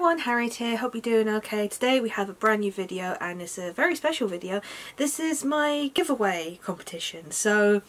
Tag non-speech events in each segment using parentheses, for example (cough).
everyone, Harriett here, hope you're doing okay. Today we have a brand new video and it's a very special video. This is my giveaway competition. So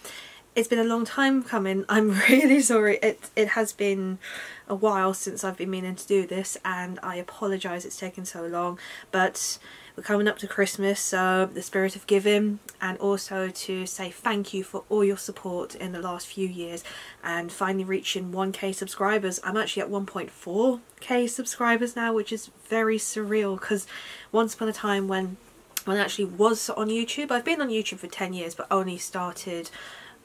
it's been a long time coming. (laughs) I'm really sorry. It, it has been a while since I've been meaning to do this and I apologise it's taken so long but we're coming up to Christmas so the spirit of giving and also to say thank you for all your support in the last few years and finally reaching 1k subscribers. I'm actually at 1.4k subscribers now which is very surreal because once upon a time when when I actually was on YouTube, I've been on YouTube for 10 years but only started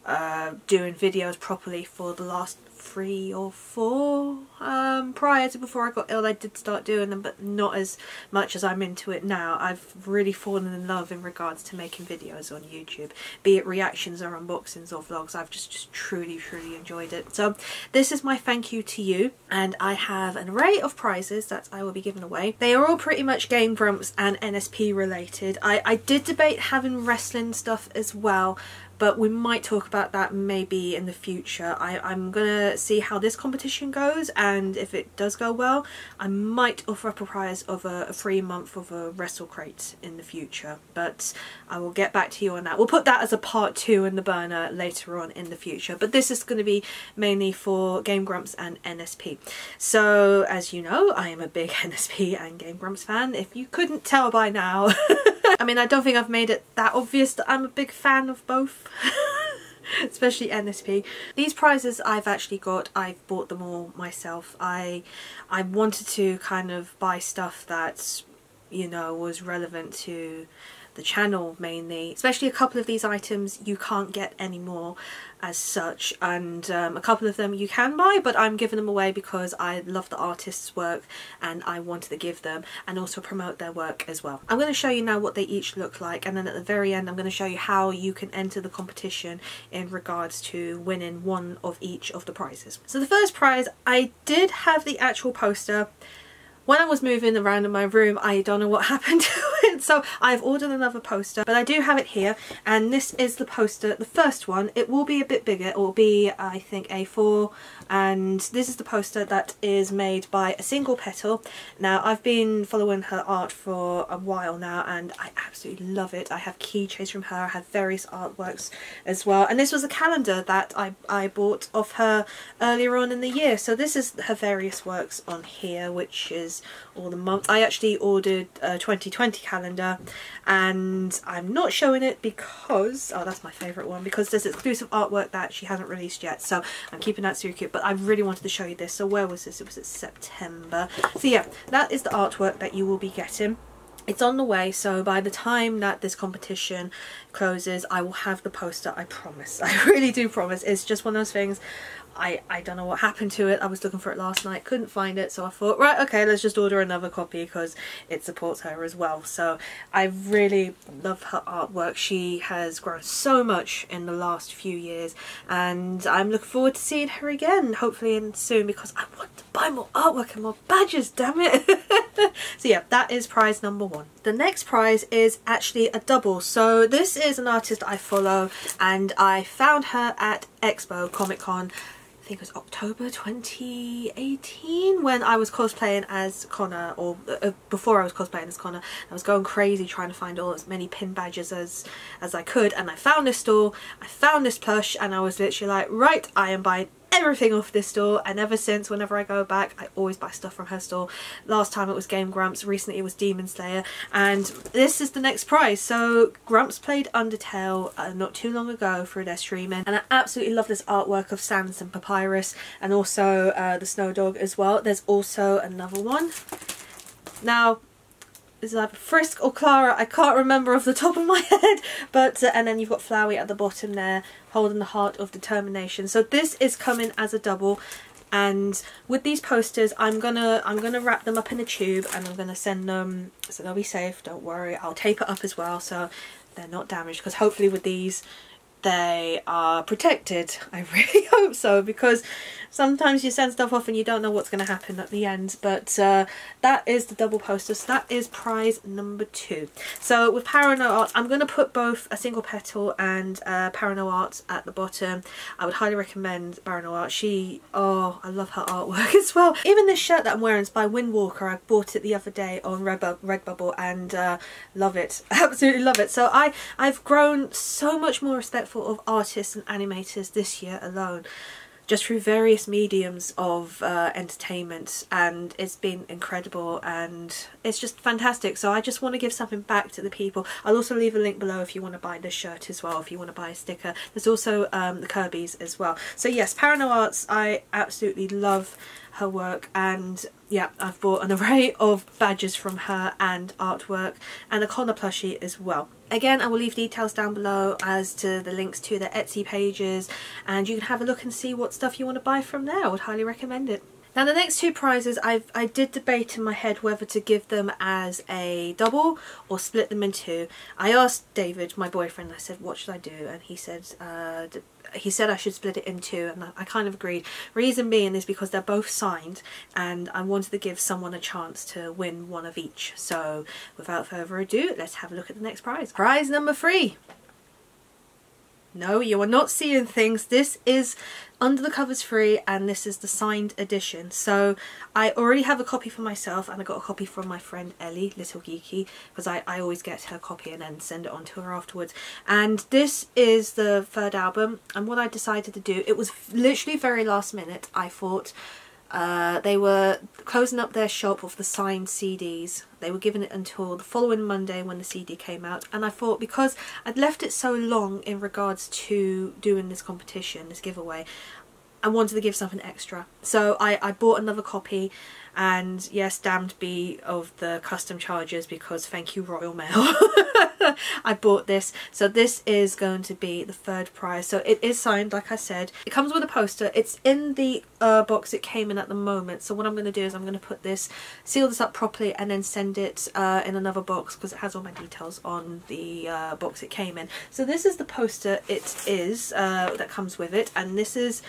uh, doing videos properly for the last three or four um, prior to before I got ill I did start doing them but not as much as I'm into it now. I've really fallen in love in regards to making videos on YouTube be it reactions or unboxings or vlogs. I've just, just truly truly enjoyed it. So this is my thank you to you and I have an array of prizes that I will be giving away. They are all pretty much Game Grumps and NSP related. I, I did debate having wrestling stuff as well but we might talk about that maybe in the future. I, I'm gonna see how this competition goes and if it does go well I might offer up a prize of a, a free month of a Wrestle Crate in the future but I will get back to you on that. We'll put that as a part two in the burner later on in the future but this is going to be mainly for Game Grumps and NSP. So as you know I am a big (laughs) NSP and Game Grumps fan if you couldn't tell by now. (laughs) I mean I don't think I've made it that obvious that I'm a big fan of both (laughs) (laughs) especially NSP. These prizes I've actually got, I've bought them all myself. I I wanted to kind of buy stuff that you know was relevant to the channel mainly especially a couple of these items you can't get anymore as such and um, a couple of them you can buy but I'm giving them away because I love the artist's work and I wanted to give them and also promote their work as well. I'm going to show you now what they each look like and then at the very end I'm going to show you how you can enter the competition in regards to winning one of each of the prizes. So the first prize I did have the actual poster when I was moving around in my room I don't know what (laughs) happened so I've ordered another poster but I do have it here. And this is the poster the first one. It will be a bit bigger. It will be I think A4 and this is the poster that is made by a single petal. Now I've been following her art for a while now and I absolutely love it. I have keychains from her. I have various artworks as well. And this was a calendar that I, I bought of her earlier on in the year. So this is her various works on here which is all the months. I actually ordered a 2020 calendar and I'm not showing it because, oh that's my favourite one, because there's exclusive artwork that she hasn't released yet so I'm keeping that secret but I really wanted to show you this. So where was this? It was in September. So yeah, that is the artwork that you will be getting it's on the way so by the time that this competition closes I will have the poster I promise (laughs) I really do promise it's just one of those things I, I don't know what happened to it. I was looking for it last night, couldn't find it, so I thought, right, okay, let's just order another copy because it supports her as well. So I really love her artwork. She has grown so much in the last few years and I'm looking forward to seeing her again, hopefully in soon because I want to buy more artwork and more badges, damn it. (laughs) so yeah, that is prize number one. The next prize is actually a double. So this is an artist I follow and I found her at Expo Comic Con I think it was October 2018 when I was cosplaying as Connor or uh, before I was cosplaying as Connor I was going crazy trying to find all as many pin badges as as I could and I found this store I found this plush and I was literally like right I am buying everything off this store and ever since whenever I go back I always buy stuff from her store. Last time it was Game Grumps, recently it was Demon Slayer and this is the next prize. So Grumps played Undertale uh, not too long ago for their streaming and I absolutely love this artwork of Sans and Papyrus and also uh, the Snow Dog as well. There's also another one. Now is either Frisk or Chara, I can't remember off the top of my (laughs) head, but uh, and then you've got Flowey at the bottom there, holding the heart of determination. So this is coming as a double, and with these posters, I'm gonna I'm gonna wrap them up in a tube and I'm gonna send them so they'll be safe. Don't worry, I'll tape it up as well so they're not damaged because hopefully with these they are protected. I (laughs) really hope so because sometimes you send stuff off and you don't know what's going to happen at the end. But uh, that is the double poster so that is prize number two. So with ParanoArt I'm going to put both a single petal and uh, ParanoArt at the bottom. I would highly recommend ParanoArt she oh I love her artwork (laughs) as well. Even this shirt that I'm wearing is by Wiindwalker. I bought it the other day on Redbubble, and uh, love it. (laughs) Absolutely love it. So I I've grown so much more of artists and animators this year alone just through various mediums of uh, entertainment and it's been incredible and it's just fantastic. So I just want to give something back to the people. I'll also leave a link below if you want to buy this shirt as well if you want to buy a sticker. There's also um, the Kirby's as well. So yes ParanoArts I absolutely love her work and yeah I've bought an (laughs) array of badges from her and artwork and a Connor plushie as well. Again I will leave details down below as to the links to the Etsy pages and you can have a look and see what stuff you want to buy from there. I would highly recommend it. Now the next two prizes I I did debate in my head whether to give them as a double or split them in two. I asked David, my boyfriend, I said what should I do and he said uh, he said I should split it in two and I kind of agreed. Reason being is because they're both signed and I wanted to give someone a chance to win one of each. So without further ado let's have a look at the next prize. Prize number three. No, you are not seeing things. This is under the covers three and this is the signed edition. So I already have a copy for myself and I got a copy from my friend Ellie, Little Geeky, because I, I always get her copy and then send it on to her afterwards. And this is the third album and what I decided to do, it was literally very last minute, I thought, uh, they were closing up their shop of the signed CDs. They were giving it until the following Monday when the CD came out and I thought because I'd left it so long in regards to doing this competition, this giveaway, I wanted to give something extra. So I, I bought another copy and yes damned be of the custom charges because thank you Royal Mail. (laughs) I bought this. So this is going to be the third prize. So it is signed like I said. It comes with a poster. It's in the uh, box it came in at the moment. So what I'm going to do is I'm going to put this seal this up properly and then send it uh, in another box because it has all my details on the uh, box it came in. So this is the poster it is uh, that comes with it. And this is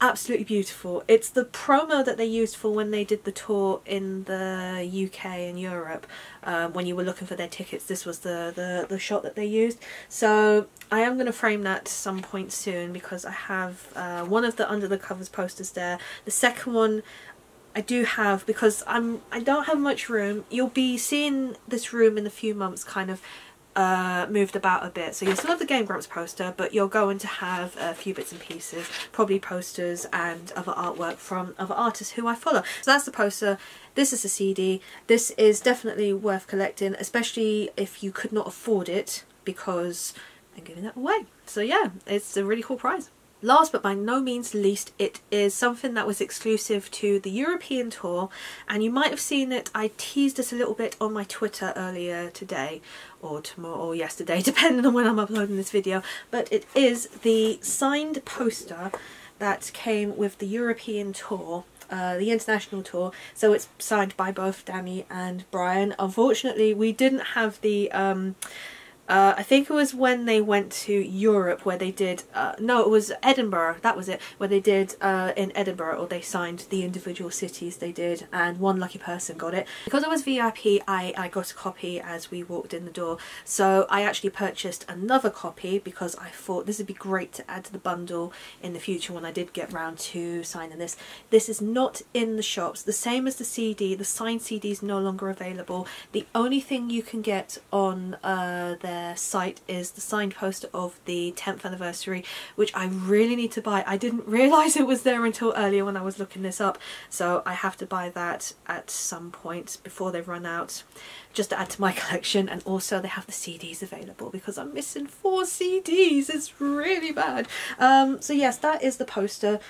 absolutely beautiful. It's the promo that they used for when they did the tour in the UK and Europe. Um, when you were looking for their tickets, this was the, the, the shot that they used. So I am going to frame that some point soon because I have uh, one of the under the covers posters there. The second one I do have because I'm I don't have much room. You'll be seeing this room in a few months kind of uh, moved about a bit. So you'll still have the Game Grumps poster, but you're going to have a few bits and pieces, probably posters and other artwork from other artists who I follow. So that's the poster. This is the CD. This is definitely worth collecting, especially if you could not afford it because I'm giving that away. So yeah, it's a really cool prize. Last but by no means least, it is something that was exclusive to the European tour and you might have seen it, I teased it a little bit on my Twitter earlier today or tomorrow or yesterday (laughs) depending on when I'm uploading this video but it is the signed poster that came with the European tour uh, the international tour. So it's signed by both Danny and Brian. Unfortunately we didn't have the um, uh, I think it was when they went to Europe where they did, uh, no it was Edinburgh, that was it, where they did uh, in Edinburgh or they signed the individual cities they did and one lucky person got it. Because I was VIP I, I got a copy as we walked in the door so I actually purchased another copy because I thought this would be great to add to the bundle in the future when I did get round to signing this. This is not in the shops, the same as the CD, the signed CD is no longer available. The only thing you can get on uh, their site is the signed poster of the 10th anniversary which I really need to buy. I didn't (laughs) realise it was there until earlier when I was looking this up. So I have to buy that at some point before they run out just to add to my (laughs) collection. And also they have the CDs available because I'm missing four CDs it's really bad. Um, so yes that is the poster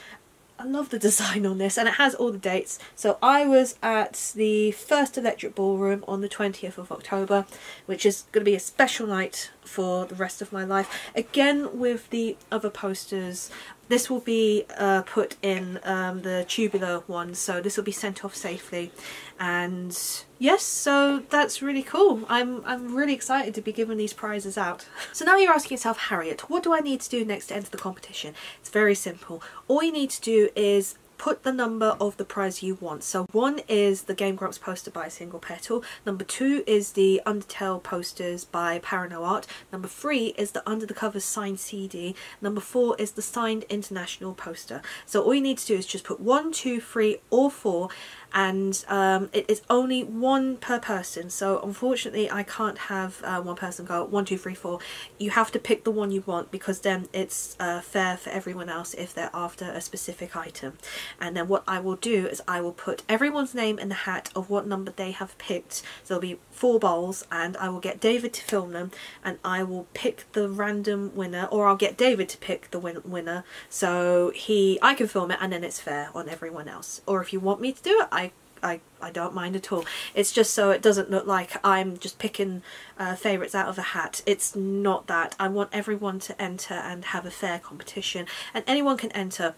I love the design on this and it has all the dates. So I was at the first Electric Ballroom on the 20th of October, which is going to be a special night for the rest of my life. Again with the other posters, this will be uh, put in um, the tubular one so this will be sent off safely. And yes so that's really cool. I'm I'm really excited to be giving these prizes out. (laughs) So now you're asking yourself Harriett what do I need to do next to enter the competition? It's very simple. All you need to do is put the number of the prize you want. So one is the Game Grumps poster by Single Petal, number two is the Undertale posters by ParanoArt, number three is the Under the Covers signed CD, number four is the signed international poster. So all you need to do is just put one, two, three or four and um, it is only one per person. So unfortunately I can't have uh, one person go. One two three four. You have to pick the one you want because then it's uh, fair for everyone else if they're after a specific item. And then what I will do is I will put everyone's name in the hat of what number they have picked. So there'll be four bowls and I will get David to film them and I will pick the random winner or I'll get David to pick the win winner. So he I can film it and then it's fair on everyone else. Or if you want me to do it I I, I don't mind at all. It's just so it doesn't look like I'm just picking uh, favourites out of a hat. It's not that. I want everyone to enter and have a fair competition and anyone can enter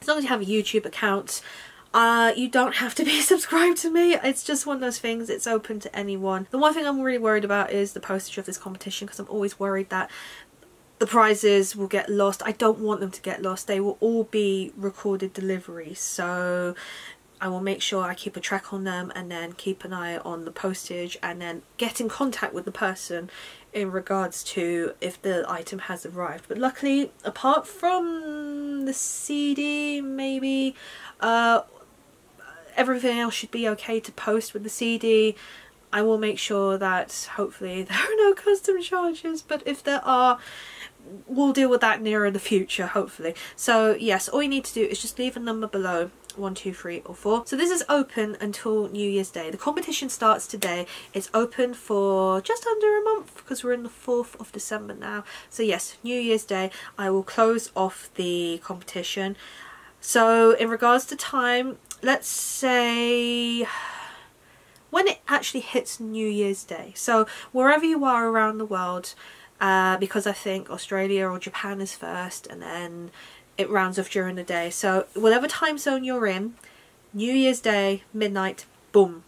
as long as you have a YouTube account. Uh, you don't have to be (laughs) subscribed to me. It's just one of those things. It's open to anyone. The one thing I'm really worried about is the postage of this competition because I'm always worried that the prizes will get lost. I don't want them to get lost. They will all be recorded deliveries. So I will make sure I keep a track on them and then keep an eye on the postage and then get in contact with the person in regards to if the item has arrived. But luckily, apart from the CD, maybe, uh, everything else should be okay to post with the CD. I will make sure that hopefully (laughs) there are no custom charges, but if there are, we'll deal with that nearer the future, hopefully. So yes, all you need to do is just leave a number below one, two, three or four. So this is open until New Year's Day. The competition starts today. It's open for just under a month because we're in the 4th of December now. So yes, New Year's Day I will close off the competition. So in regards to time, let's say (sighs) when it actually hits New Year's Day. So wherever you are around the world, uh, because I think Australia or Japan is first and then it rounds off during the day. So whatever time zone you're in, New Year's Day, midnight, boom,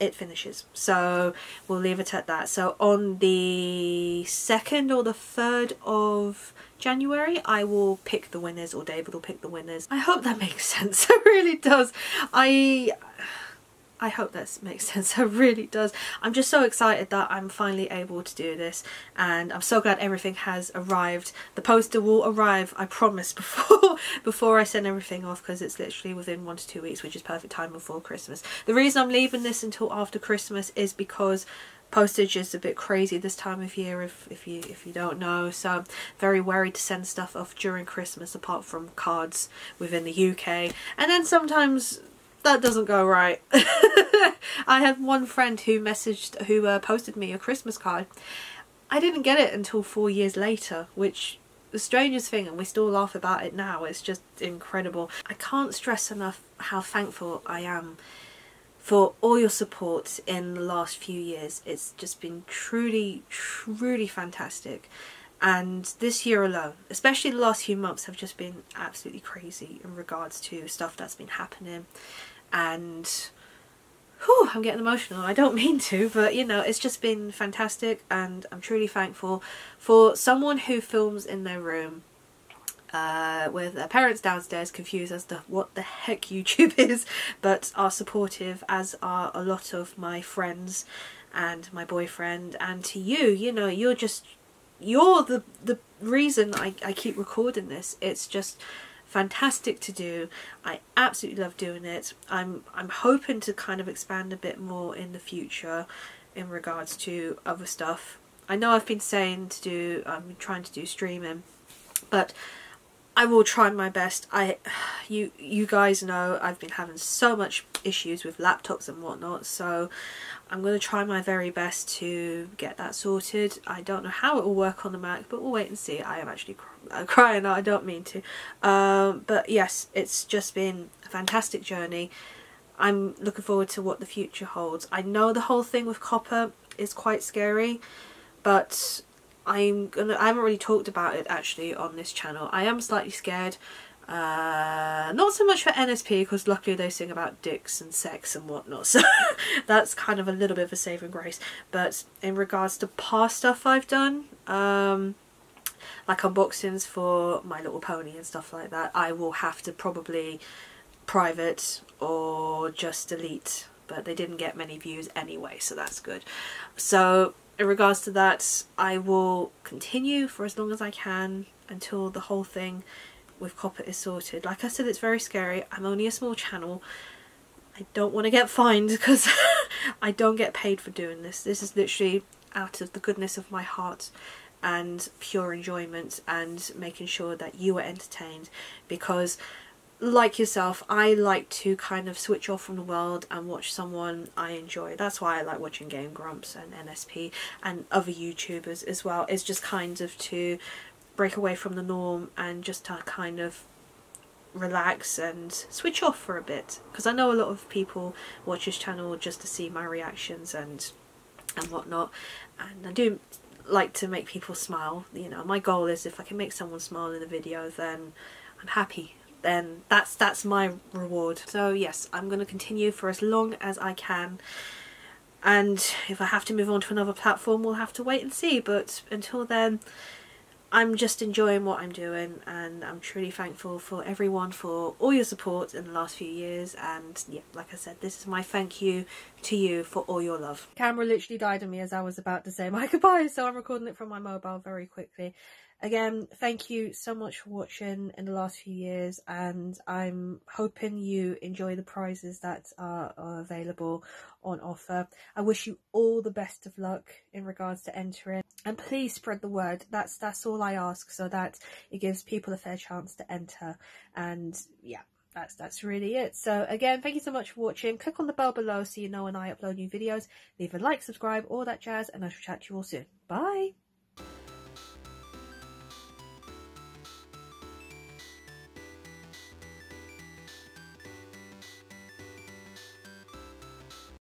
it finishes. So we'll leave it at that. So on the 2nd or the 3rd of January, I will pick the winners or David will pick the winners. I hope that (laughs) makes sense. it really does. I I hope this makes (laughs) sense, it really does. I'm just so excited that I'm finally able to do this and I'm so glad everything has arrived. The poster will arrive, I promise, (laughs) before before I send everything off because it's literally within one to two weeks, which is perfect time before Christmas. The reason I'm leaving this until after Christmas is because postage is a bit crazy this time of year if, if you if you don't know so I'm very worried to send stuff off during Christmas apart from cards within the UK and then sometimes that doesn't go right. (laughs) I had one friend who messaged, who uh, posted me a Christmas card. I didn't get it until four years later, which the strangest thing, and we still laugh about it now, it's just incredible. I can't stress enough how thankful I am for all your support in the last few years. It's just been truly, truly fantastic. And this year alone, especially the last few months, have just been absolutely crazy in regards to stuff that's been happening and whew, I'm getting emotional. I don't (laughs) mean to, but you know, it's just been fantastic and I'm truly thankful for someone who films in their room uh, with their parents downstairs confused as to what the heck YouTube (laughs) is, but are supportive as are a lot of my friends and my boyfriend and to you, you know, you're just, you're the, the reason I, I keep recording this. It's just fantastic to do. I absolutely love doing it. I'm I'm hoping to kind of expand a bit more in the future in regards to other stuff. I know I've been saying to do I'm trying to do streaming but I will try my best. I, (sighs) you, you guys know I've been having so much issues with laptops and whatnot, so I'm going to try my very best to get that sorted. I don't know how it will work on the Mac, but we'll wait and see. I am actually cry (laughs) crying, I don't mean to. Um, but yes, it's just been a fantastic journey. I'm looking forward to what the future holds. I know the whole thing with COPPA is quite scary, but I'm gonna I haven't really talked about it actually on this channel. I am slightly scared Uh, not so much for NSP because luckily they sing about dicks and sex and whatnot, (laughs) so that's kind of a little bit of a saving grace. But in regards to past stuff I've done, um, like unboxings for My Little Pony and stuff like that, I will have to probably private or just delete. But they didn't get many views anyway, so that's good. So in regards to that, I will continue for as long as I can until the whole thing with COPPA is sorted. Like I said, it's very scary. I'm only a small channel. I don't want to get fined because (laughs) I don't get paid for doing this. This is literally out of the goodness of my heart and pure enjoyment and making sure that you are entertained because like yourself I like to kind of switch off from the world and watch someone I enjoy. That's why I like watching Game Grumps and NSP and other YouTubers as well. It's just kind of to break away from the norm and just to kind of relax and switch off for a bit. Because I know a lot of people watch this channel just to see my reactions and and whatnot. And I do like to make people smile. You know my goal is if I can make someone smile in a video then I'm happy then that's that's my reward. So yes I'm going to continue for as long as I can. And if I have to move on to another platform we'll have to wait and see. But until then I'm just enjoying what I'm doing and I'm truly thankful for everyone for all your support in the last few years. And yeah like I said this is my thank you to you for all your love. Camera literally died on me as I was about to say my (laughs) goodbye so I'm recording it from my mobile very quickly Again, thank you so much for watching in the last few years and I'm hoping you enjoy the prizes that are, are, available on offer. I wish you all the best of luck in regards to entering and please spread the word. That's that's all I ask so that it gives people a fair chance to enter and yeah that's that's really it. So again thank you so much for watching. Click on the bell below so you know when i upload new videos. Leave a like subscribe all that jazz and i shall chat to you all soon. Bye